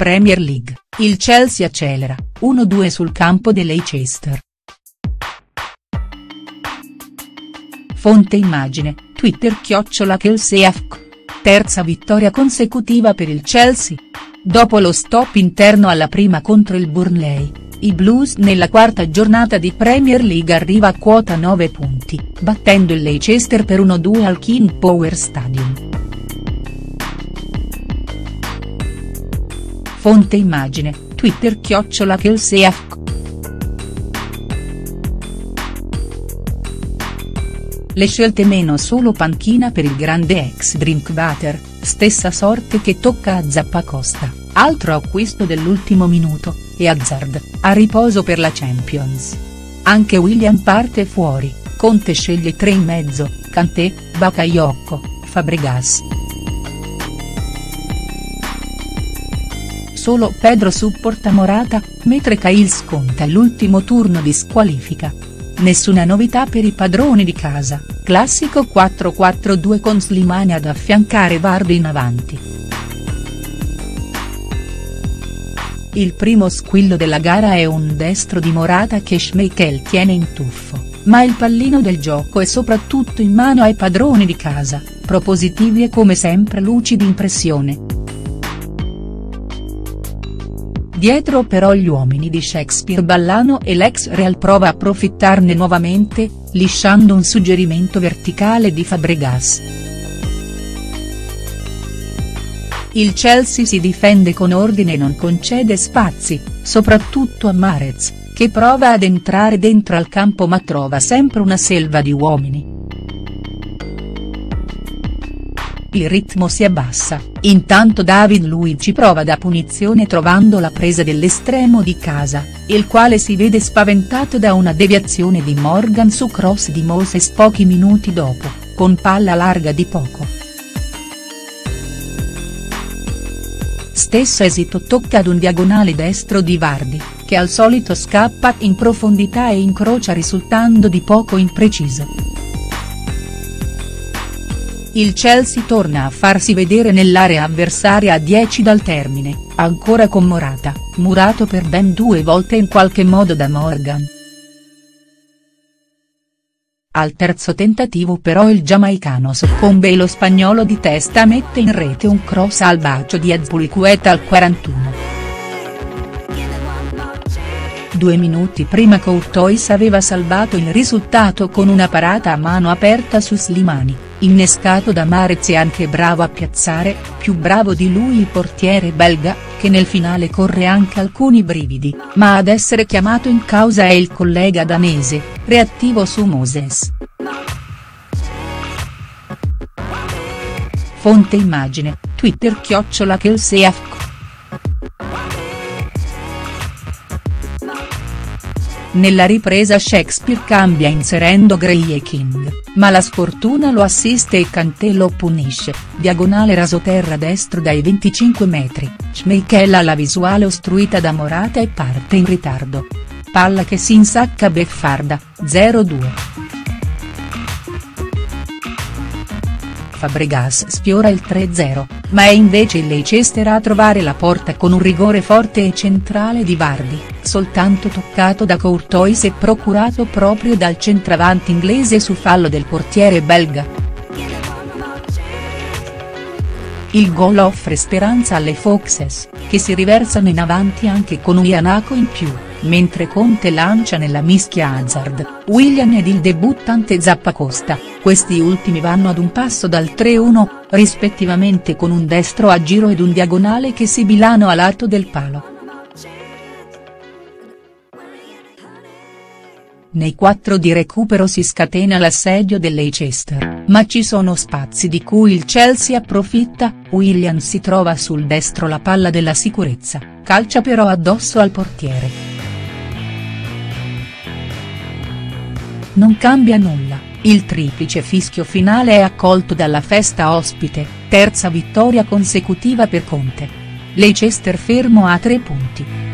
Premier League, il Chelsea accelera, 1-2 sul campo de Leicester. Fonte immagine, Twitter chiocciola Kelseyafk. Terza vittoria consecutiva per il Chelsea. Dopo lo stop interno alla prima contro il Burnley, i Blues nella quarta giornata di Premier League arriva a quota 9 punti, battendo il Leicester per 1-2 al King Power Stadium. Fonte immagine, Twitter chiocciola Kelseyafk. Le scelte meno solo panchina per il grande ex Drinkwater, stessa sorte che tocca a Zappacosta, altro acquisto dell'ultimo minuto, e Hazard, a riposo per la Champions. Anche William parte fuori, Conte sceglie tre in mezzo, Kanté, Bakayoko, Fabregas. Solo Pedro supporta Morata, mentre Cahill sconta l'ultimo turno di squalifica. Nessuna novità per i padroni di casa, classico 4-4-2 con Slimani ad affiancare Vardy in avanti. Il primo squillo della gara è un destro di Morata che Schmeichel tiene in tuffo, ma il pallino del gioco è soprattutto in mano ai padroni di casa, propositivi e come sempre lucidi in pressione. Dietro però gli uomini di Shakespeare ballano e l'ex Real prova a approfittarne nuovamente, lisciando un suggerimento verticale di Fabregas. Il Chelsea si difende con ordine e non concede spazi, soprattutto a Marez, che prova ad entrare dentro al campo ma trova sempre una selva di uomini. Il ritmo si abbassa, intanto David Luigi prova da punizione trovando la presa dell'estremo di casa, il quale si vede spaventato da una deviazione di Morgan su cross di Moses pochi minuti dopo, con palla larga di poco. Stesso esito tocca ad un diagonale destro di Vardi, che al solito scappa in profondità e incrocia risultando di poco impreciso il Chelsea torna a farsi vedere nell'area avversaria a 10 dal termine, ancora con Morata, murato per ben due volte in qualche modo da Morgan. Al terzo tentativo però il giamaicano soccombe e lo spagnolo di testa mette in rete un cross al bacio di Azpilicueta al 41. Due minuti prima Courtois aveva salvato il risultato con una parata a mano aperta su Slimani innescato da Marez e anche bravo a piazzare, più bravo di lui il portiere belga, che nel finale corre anche alcuni brividi, ma ad essere chiamato in causa è il collega danese, reattivo su Moses. Fonte immagine, Twitter chiocciola Kelseyafk. Nella ripresa Shakespeare cambia inserendo Gray e King, ma la sfortuna lo assiste e Kanté lo punisce, diagonale rasoterra destro dai 25 metri, Schmeichel ha la visuale ostruita da Morata e parte in ritardo. Palla che si insacca Beffarda, 0-2. Fabregas sfiora il 3-0, ma è invece il Leicester a trovare la porta con un rigore forte e centrale di Vardi, soltanto toccato da Courtois e procurato proprio dal centravanti inglese su fallo del portiere belga. Il gol offre speranza alle Foxes, che si riversano in avanti anche con un Ianaco in più mentre Conte lancia nella mischia Hazard, William ed il debuttante Zappacosta, questi ultimi vanno ad un passo dal 3-1, rispettivamente con un destro a giro ed un diagonale che si bilano a lato del palo. Nei quattro di recupero si scatena l'assedio del Leicester, ma ci sono spazi di cui il Chelsea approfitta, William si trova sul destro la palla della sicurezza, calcia però addosso al portiere. Non cambia nulla, il triplice fischio finale è accolto dalla festa ospite, terza vittoria consecutiva per Conte. Leicester fermo a tre punti.